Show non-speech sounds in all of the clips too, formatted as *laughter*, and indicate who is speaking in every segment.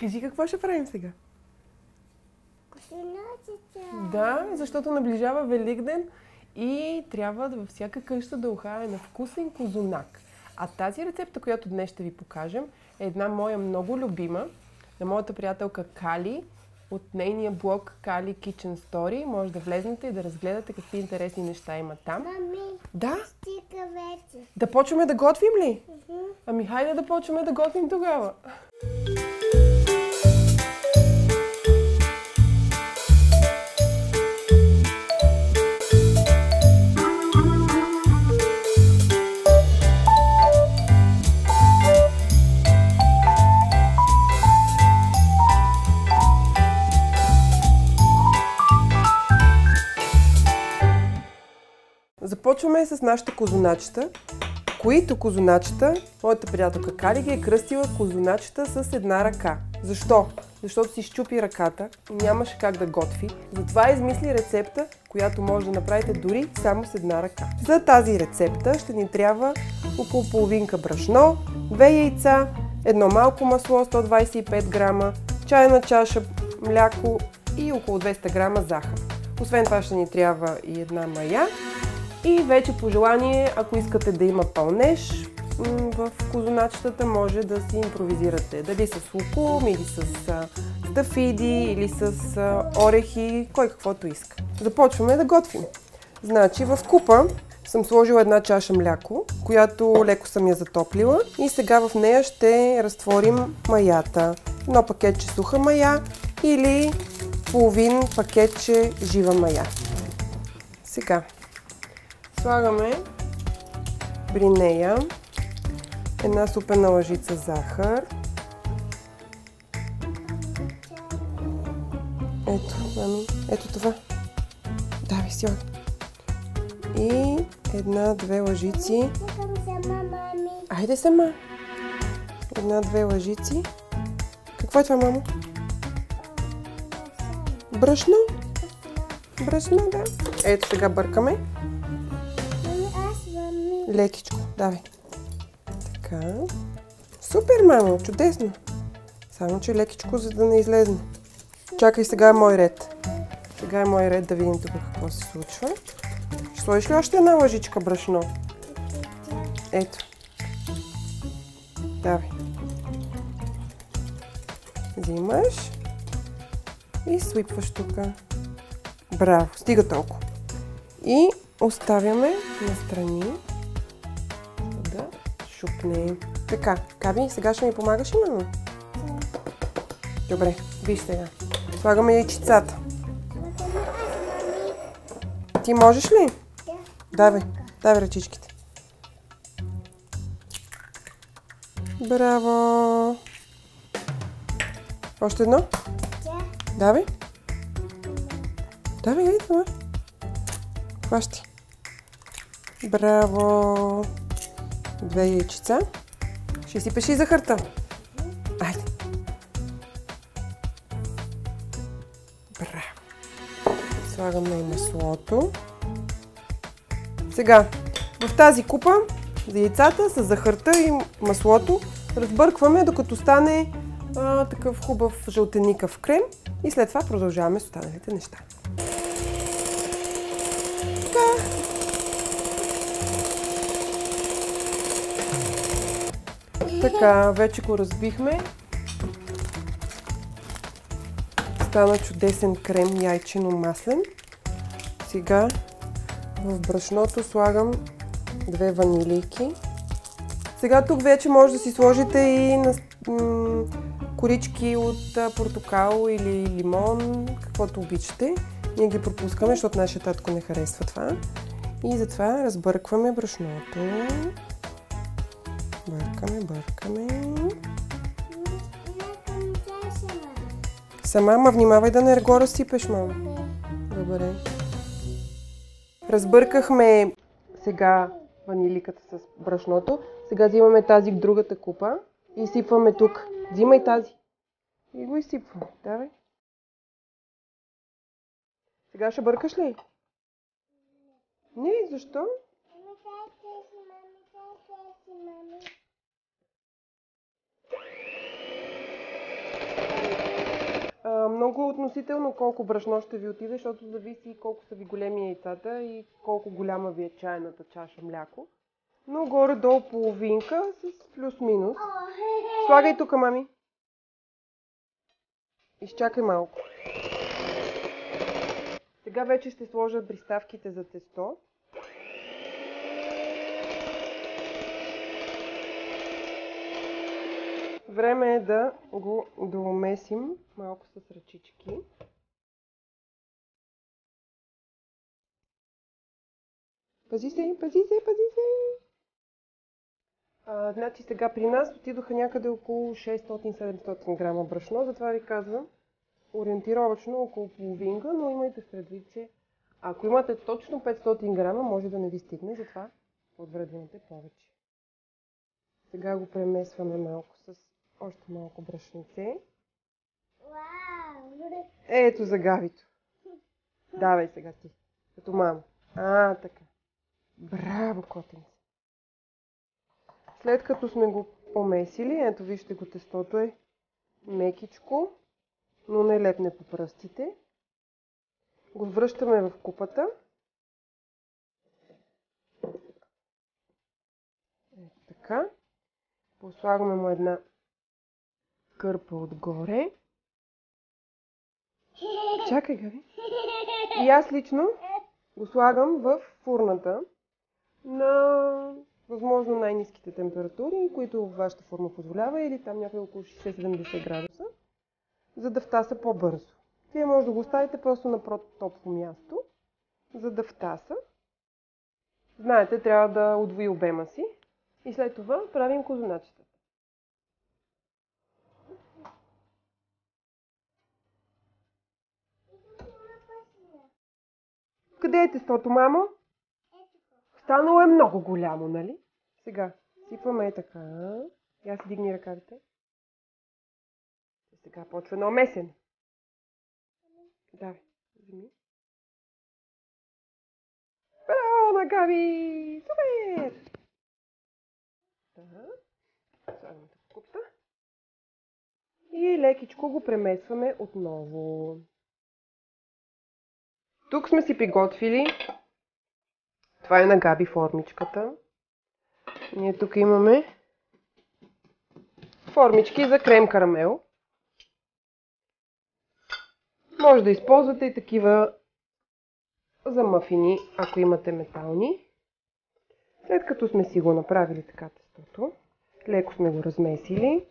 Speaker 1: Кажи какво ще правим сега?
Speaker 2: Косиночица.
Speaker 1: Да, защото наближава Великден и трябва да във всяка къща да ухае на вкусен козунак. А тази рецепта, която днес ще ви покажем, е една моя много любима на моята приятелка Кали от нейния блог Кали Kitchen Story. Може да влезнете и да разгледате какви интересни неща има там.
Speaker 2: Мами,
Speaker 1: Да,
Speaker 2: стига вече.
Speaker 1: да почваме да готвим ли? Ами хайде да почваме да готвим тогава. Започваме с нашите козуначета, които козуначета, моята приятелка Кали ги е кръстила козуначета с една ръка. Защо? Защото си щупи ръката и нямаше как да готви. Затова измисли рецепта, която може да направите дори само с една ръка. За тази рецепта ще ни трябва около половинка брашно, две яйца, едно малко масло 125 грама, чайна чаша мляко и около 200 грама захар. Освен това ще ни трябва и една мая и вече по желание, ако искате да има пълнеж в козуначетата, може да си импровизирате. Дали с лукум, или с стафиди, или с орехи, кой каквото иска. Започваме да готвим. Значи в купа съм сложила една чаша мляко, която леко съм я затоплила и сега в нея ще разтворим маята. Едно пакетче суха мая или половин пакетче жива мая. Сега Слагаме при нея една супена лъжица захар. Ето, мами, ето това. Давай, сила. И една-две лъжици. Айде сама. Една-две лъжици. Какво е това, мамо? Брашно. Брашно, да. Ето сега бъркаме. Лекичко, давай. Така. Супер, мамо, чудесно. Само, че лекичко, за да не излезне. Чакай, сега е мой ред. Сега е мой ред да видим тук какво се случва. Ще сложиш ли още една лъжичка брашно? Ето. Давай. Взимаш и свипваш тук. Браво, стига толкова. И оставяме настрани да шупне. Така, Каби, сега ще ми помагаш ли? Добре, виж сега. Слагаме яйчицата. Ти можеш ли?
Speaker 2: Да.
Speaker 1: Давай, давай ръчичките. Браво! Още едно?
Speaker 2: Да.
Speaker 1: Давай. Давай, ей, това. Хващи. Браво! Две яйчица. Ще си пеши захарта. Айде. Браво! Слагаме и маслото. Сега, в тази купа за яйцата с захарта и маслото разбъркваме, докато стане а, такъв хубав жълтеникъв крем и след това продължаваме с останалите неща. Така, вече го разбихме. Стана чудесен крем яйчено-маслен. Сега в брашното слагам две ванилийки. Сега тук вече може да си сложите и на, корички от портокал или лимон, каквото обичате. Ние ги пропускаме, защото нашия татко не харесва това. И затова разбъркваме брашното. Бъркаме, бъркаме. Сама, ма внимавай да не го разсипеш, мама. Добре. Разбъркахме сега ваниликата с брашното. Сега взимаме тази в другата купа и изсипваме тук. Взимай тази. И го изсипваме. Давай. Сега ще бъркаш ли? Не, защо? Много е относително колко брашно ще ви отиде, защото зависи колко са ви големи яйцата и колко голяма ви е чайната чаша мляко. Но горе-долу половинка с плюс-минус. Слагай тук, мами. Изчакай малко. Сега вече ще сложа приставките за тесто. Време е да го доумесим малко с ръчички. Пази се, пази се, пази се! А, значи сега при нас отидоха някъде около 600-700 грама брашно, затова ви казвам ориентировачно около половинка, но имайте предвид, че ако имате точно 500 грама, може да не ви стигне, затова имате повече. Сега го премесваме малко с още малко брашнице. Ето за гавито. Давай сега ти. Като мама. А, така. Браво, котенце. След като сме го помесили, ето вижте го, тестото е мекичко, но не лепне по пръстите. Го връщаме в купата. Ето така. Послагаме му една кърпа отгоре. *laughs* Чакай, Гави. И аз лично го слагам в фурната на възможно най-низките температури, които вашата форма позволява, или там някъде около 60-70 градуса, за да втаса по-бързо. Вие може да го оставите просто на топло място, за да втаса. Знаете, трябва да удвои обема си. И след това правим козуначетата. Къде е тестото, мамо? Станало е много голямо, нали? Сега, сипваме е така. Я си дигни ръкавите. И сега почва едно месене. Давай, вземи. Браво на Габи! Супер! Така. Слагаме купта. И лекичко го премесваме отново. Тук сме си приготвили. Това е на Габи формичката. Ние тук имаме формички за крем карамел. Може да използвате и такива за мафини, ако имате метални. След като сме си го направили така тестото, леко сме го размесили,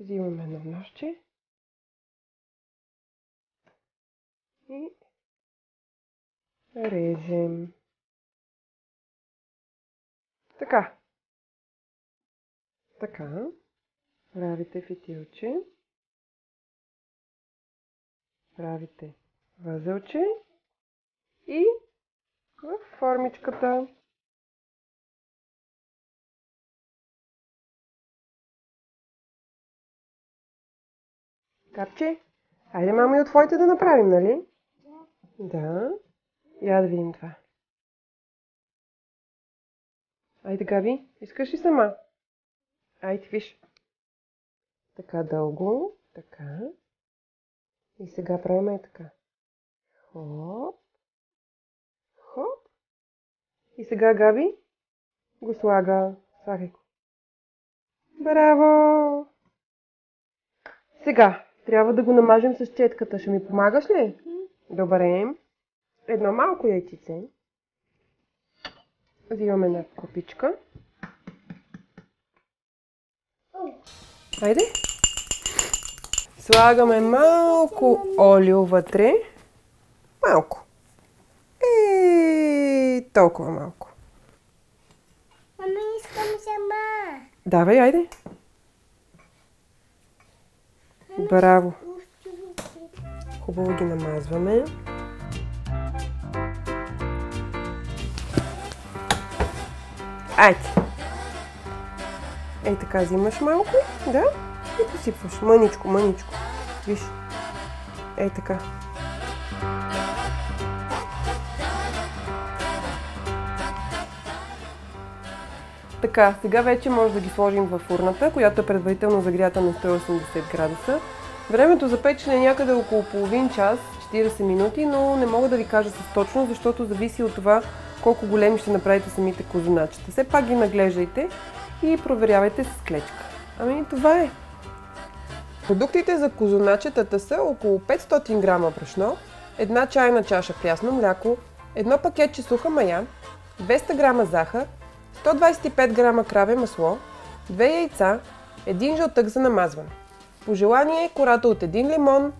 Speaker 1: взимаме едно ножче и режем. Така. Така. Правите фитилче. Правите възелче. И в формичката. Капче, айде мамо и от твоите да направим, нали? Да. Я да видим това. Айде, Габи, искаш ли сама? Айде, виж. Така дълго, така. И сега правим е така. Хоп. Хоп. И сега Габи го слага. Слагай го. Браво! Сега, трябва да го намажем с четката. Ще ми помагаш ли? Добре. Едно малко яйчице. Взимаме една копичка. Айде. Слагаме малко олио вътре. Малко. Е, толкова малко.
Speaker 2: Мама, искам сама.
Speaker 1: Давай, айде. Браво. Хубаво ги намазваме. Айде. Ей така взимаш малко, да, и посипваш. Мъничко, мъничко. Виж. Ей така. Така, сега вече може да ги сложим във фурната, която е предварително загрята на 180 градуса. Времето за печене е някъде около половин час, 40 минути, но не мога да ви кажа с точно, защото зависи от това колко големи ще направите самите козуначета. Все пак ги наглеждайте и проверявайте с клечка. Ами това е. Продуктите за козуначетата са около 500 грама брашно, една чайна чаша прясно мляко, едно пакетче суха мая, 200 грама захар, 125 грама краве масло, 2 яйца, един жълтък за намазване. По желание кората от един лимон,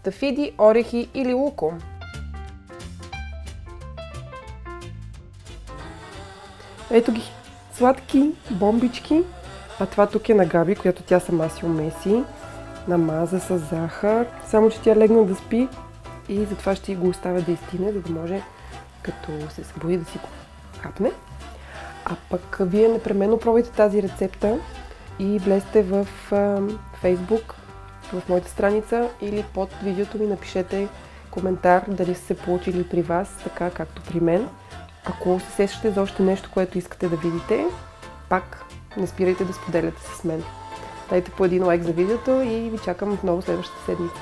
Speaker 1: стафиди, орехи или лукум. Ето ги, сладки бомбички. А това тук е на Габи, която тя сама си умеси. Намаза с захар. Само, че тя легна да спи и затова ще го оставя да изтине, за да може като се събуди да си го хапне. А пък вие непременно пробайте тази рецепта и влезте в Facebook, в моята страница или под видеото ми напишете коментар дали са се получили при вас, така както при мен. Ако се сещате за още нещо, което искате да видите, пак не спирайте да споделяте с мен. Дайте по един лайк за видеото и ви чакам отново следващата седмица.